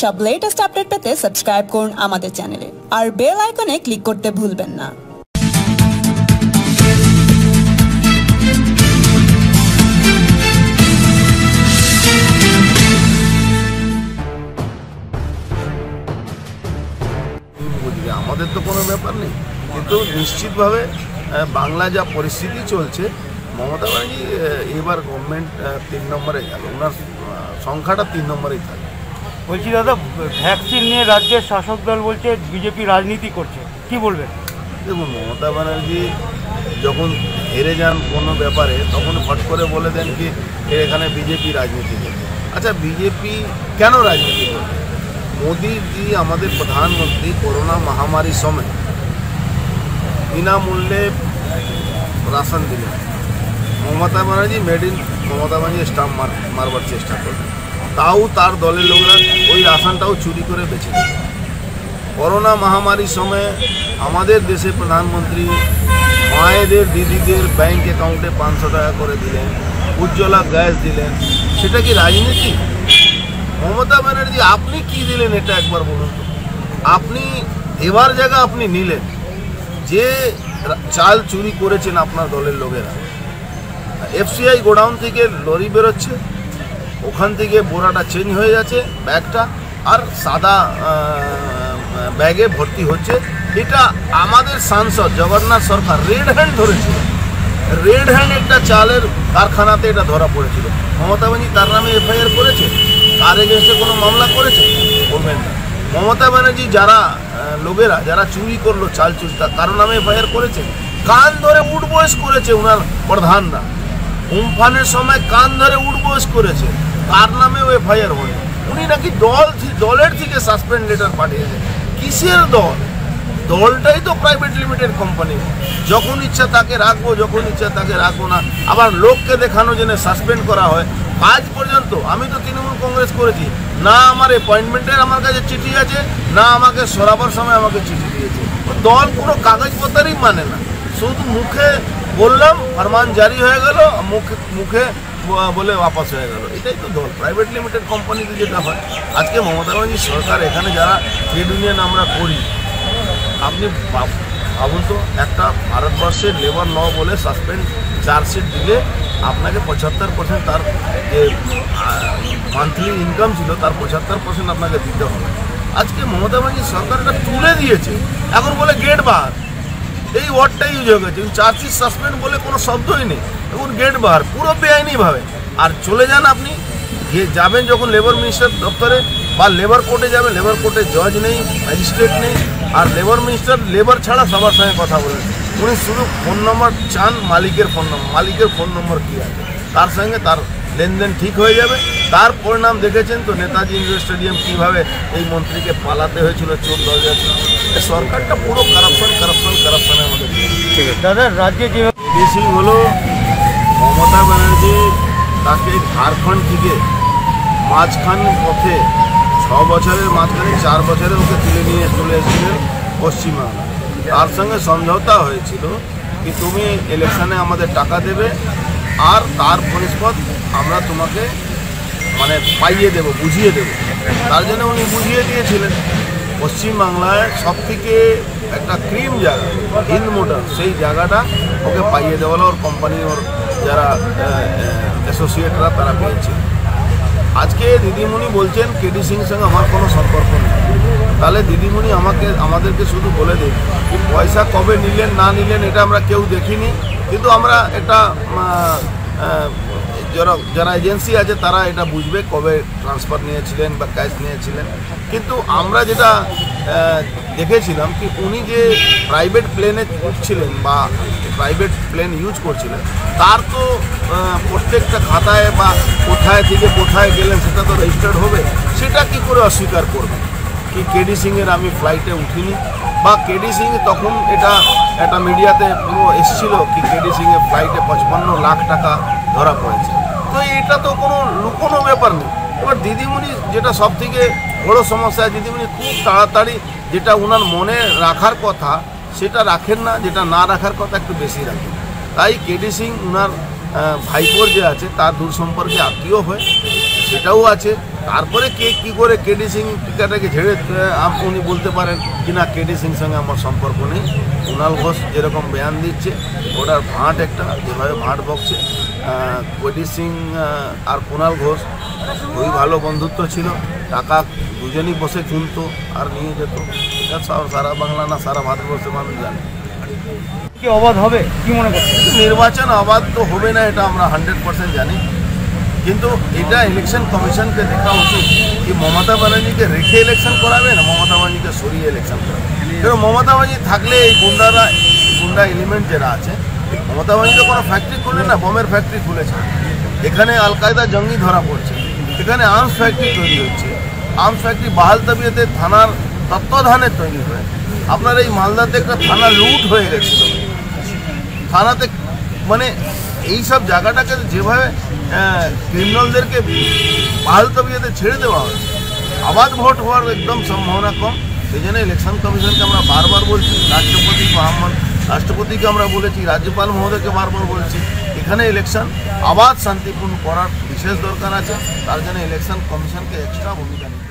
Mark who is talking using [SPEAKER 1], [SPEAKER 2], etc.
[SPEAKER 1] সব latest update পেতে subscribe করুন আমাদের চ্যানেলে আর বেল আইকনে ক্লিক করতে ভুলবেন না।
[SPEAKER 2] আমাদের তো কোনো ব্যাপার নেই। কিন্তু নিশ্চিতভাবে বাংলা যা পরিস্থিতি চলছে, মমতা ব্যানার্জি এবার গভর্নমেন্ট তিন নম্বরে গেল। ওনার সংখ্যাটা তিন নম্বরেই থাকে
[SPEAKER 3] বলছি, দাদা ভ্যাকসিন নিয়ে রাজ্যের শাসক দল বলছে বিজেপি রাজনীতি করছে। কি বলবেন?
[SPEAKER 2] দেখুন, মমতা ব্যানার্জি যখন হেরে যান কোনো ব্যাপারে, তখন ফট করে বলে দেন কি এখানে বিজেপি রাজনীতি করবে আচ্ছা বিজেপি কেন রাজনীতি করবে মোদীজি আমাদের প্রধানমন্ত্রী, করোনা মহামারীর সময় বিনামূল্যে রাশন দিলেন। Mamata Banerjee made in Mamata Banerjee stamp মার, মারবার চেষ্টা করলেন। তাও তার দলের লোকরা ওই রাশনটাও চুরি করে বেঁচে দিল করোনা মহামারীর সময় আমাদের দেশে প্রধানমন্ত্রী মায়েদের দিদিদের ব্যাংক অ্যাকাউন্টে পাঁচশো টাকা করে দিলেন, উজ্জ্বলা গ্যাস দিলেন। সেটা কি রাজনীতি? মমতা ব্যানার্জি, আপনি কি দিলেন এটা একবার বলুন তো। আপনি, এবার জায়গা আপনি নিলেন। যে চাল চুরি করেছেন আপনার দলের লোকেরা। এফসিআই গোডাউন থেকে লরি বেরোচ্ছে। ওখান থেকে বোরাটা চেঞ্জ হয়ে যাচ্ছে ব্যাগটা, আর সাদা ব্যাগে ভর্তি হচ্ছে। এটা আমাদের সাংসদ জগন্নাথ সরকার রেড হ্যান্ড ধরেছিল। রেড হ্যান্ড একটা চালের কারখানাতে এটা ধরা পড়েছিল। মমতা ব্যানার্জি তার নামে এফআইআর করেছে? তার এগেনস্টে কোনো মামলা করেছে? করবেন না। মমতা ব্যানার্জি যারা লোকেরা যারা চুরি করল চাল চুরি তার কারও নামে এফআইআর করেছে? কান ধরে উঠবয়স করেছে ওনার প্রধানরা। উমফানের সময় কান ধরে উঠবস করেছে। তার নামেও এফআইআর হয়ে উনি নাকি দল দলের থেকে সাসপেন্ড লেটার পাঠিয়েছেন কিসের দল? দলটাই তো প্রাইভেট লিমিটেড কোম্পানি যখন ইচ্ছা তাকে রাখব, যখন ইচ্ছা তাকে রাখব না, আবার লোককে দেখানো জন্য সাসপেন্ড করা হয়। আজ পর্যন্ত আমি তো তৃণমূল কংগ্রেস করেছি। না আমার অ্যাপয়েন্টমেন্টের আমার কাছে চিঠি আছে, না আমাকে সরাবার সময় আমাকে চিঠি দিয়েছে। দল কোনো কাগজপত্রই মানে না। শুধু মুখে বললাম, ফরমান জারি হয়ে গেল, মুখে মুখে বলে ওয়াপাস হয়ে গেল। এটাই তো দল। প্রাইভেট লিমিটেড কোম্পানিতে যেটা হয়, আজকে মমতা ব্যানার্জি সরকার এখানে যারা ট্রেড ইউনিয়ন আমরা করি, আপনি ভাবুন তো, একটা ভারতবর্ষের লেবার ল বলে সাসপেন্ড চার্জশিট দিলে আপনাকে পঁচাত্তর পার্সেন্ট তার যে মান্থলি ইনকাম ছিল, তার পঁচাত্তর পার্সেন্ট আপনাকে দিতে হবে। আজকে মমতা ব্যানার্জি সরকারটা তুলে দিয়েছে। এখন বলে গেট বার এই ওয়ার্ডটাই ইউজ হয়ে গেছে। চার্জশিট সাসপেন্ড বলে কোনো শব্দই নেই। এখন গেট বার পুরো বেআইনিভাবে। আর চলে যান আপনি, গিয়ে যাবেন যখন লেবার মিনিস্টার দপ্তরে, বা লেবার কোর্টে যাবেন লেবার কোর্টে জজ নেই ম্যাজিস্ট্রেট নেই, আর লেবার মিনিস্টার লেবার ছাড়া সবার সঙ্গে কথা বলেন উনি শুধু ফোন নম্বর চান, মালিকের ফোন নম্বর মালিকের ফোন নম্বর কী আছে? তার সঙ্গে তার লেনদেন ঠিক হয়ে যাবে। তার পরিণাম দেখেছেন তো নেতাজি ইন্ডোর স্টেডিয়াম কীভাবে এই মন্ত্রীকে পালাতে হয়েছিল চোর দরজা সরকারটা পুরো কারাপশন কারাপশন কারাপশনের মধ্যে। দিয়ে
[SPEAKER 3] ঠিক আছে। দাদা রাজ্যে যেভাবে
[SPEAKER 2] বিদেশি হলো মমতা ব্যানার্জি তাকে ঝাড়খণ্ড থেকে মাঝখান পথে ছ বছরের মাঝখানে চার বছরে ওকে তুলে নিয়ে চলে এসেছিলেন পশ্চিমবাংলা। তার সঙ্গে সমঝোতা হয়েছিল কি তুমি ইলেকশনে আমাদের টাকা দেবে আর তার পরিষ্পদ আমরা তোমাকে মানে পাইয়ে দেব বুঝিয়ে দেব। তার জন্য উনি বুঝিয়ে দিয়েছিলেন পশ্চিমবাংলায় সব থেকে একটা ক্রিম জায়গা হিন্দ মোটর সেই জায়গাটা ওকে পাইয়ে দেওয়ালো ওর কোম্পানি ওর যারা অ্যাসোসিয়েটরা তারা পেয়েছে। আজকে দিদিমণি বলছেন কেডি সিং সঙ্গে আমার কোনো সম্পর্ক নেই। তাহলে দিদিমণি আমাকে আমাদেরকে শুধু বলে দিন কি পয়সা কবে নিলেন না নিলেন এটা আমরা কেউ দেখিনি। কিন্তু আমরা আহ, যারা যারা এজেন্সি আছে, তারা এটা বুঝবে কবে ট্রান্সফার নিয়েছিলেন বা ক্যাশ নিয়েছিলেন। কিন্তু আমরা যেটা দেখেছিলাম কি উনি যে প্রাইভেট প্লেনে উঠছিলেন বা প্রাইভেট প্লেন ইউজ করছিলেন, তার তো প্রত্যেকটা খাতায় বা কোথায় থেকে কোথায় গেলেন সেটা তো রেজিস্টার্ড হবে, সেটা কি করে অস্বীকার করবে? কি কেডি সিংয়ের আমি ফ্লাইটে উঠিনি, বা কেডি সিং তখন এটা একটা মিডিয়াতে পুরো এসেছিল কি কেডি সিংয়ের ফ্লাইটে পঁচপান্ন লাখ টাকা ধরা পড়েছে। তো এটা তো কোনো লুকোনো ব্যাপার নেই এবার দিদিমণি যেটা সব থেকে বড় সমস্যা, দিদিমণি খুব তাড়াতাড়ি যেটা ওনার মনে রাখার কথা, সেটা রাখেন না, যেটা না রাখার কথা একটু বেশি রাখেন। তাই কেডি সিং ওনার ভাইপোর যে আছে, তার দূর সম্পর্কে আত্মীয় হয়, সেটাও আছে। তারপরে কে কি করে কেডি সিং টিকাটাকে ঝেড়ে উনি বলতে পারেন কি না কেডি সিং সঙ্গে আমার সম্পর্ক নেই। কুণাল ঘোষ যেরকম বয়ান দিচ্ছে ওটার ভাঁট একটা যেভাবে ভাঁট বকছে কেডি সিং আর কুণাল ঘোষ খুবই ভালো বন্ধুত্ব ছিল। টাকা দুজনই বসে কিনতো আর নিয়ে যেত। এটা সারা বাংলা না সারা ভারতবর্ষের মানুষ জানে।
[SPEAKER 3] কি অবাধ হবে? কি মনে
[SPEAKER 2] কিন্তু নির্বাচন অবাধ তো হবে না এটা আমরা হান্ড্রেড পার্সেন্ট জানি। কিন্তু এটা ইলেকশন কমিশনকে দেখা উচিত কি মমতা ব্যানার্জিকে রেখে ইলেকশন করাবে না মমতা ব্যানার্জিকে সরিয়ে ইলেকশন করাবে? কিন্তু মমতা ব্যানার্জি থাকলে এই গুন্ডারা, গুন্ডা এলিমেন্ট যারা আছে, মমতা ব্যানার্জি তো কোনো ফ্যাক্টরি খুলে না, বোমের ফ্যাক্টরি খুলেছে। এখানে আল কায়দা জঙ্গি ধরা পড়ছে। এখানে আর্মস ফ্যাক্টরি তৈরি হচ্ছে। আর্মস ফ্যাক্টরি বাহাল তবিয়তে থানার তত্ত্বাধানে তৈরি হয়ে। আপনার এই মালদাতে একটা থানা লুট হয়ে গেছিল থানাতে মানে এই সব জায়গাটাকে যেভাবে ক্রিমিনালদেরকে পাল তবিয়েতে ছেড়ে দেওয়া হয়েছে আবার ভোট হওয়ার একদম সম্ভাবনা কম। সেই জন্য ইলেকশন কমিশনকে আমরা বারবার বলছি, রাষ্ট্রপতি মহাম্মান রাষ্ট্রপতিকে আমরা বলেছি, রাজ্যপাল মহোদয়কে বারবার বলেছি, এখানে ইলেকশন আবার শান্তিপূর্ণ করার বিশেষ দরকার আছে, তার জন্য ইলেকশন কমিশনকে এক্সট্রা ভূমিকা নিতে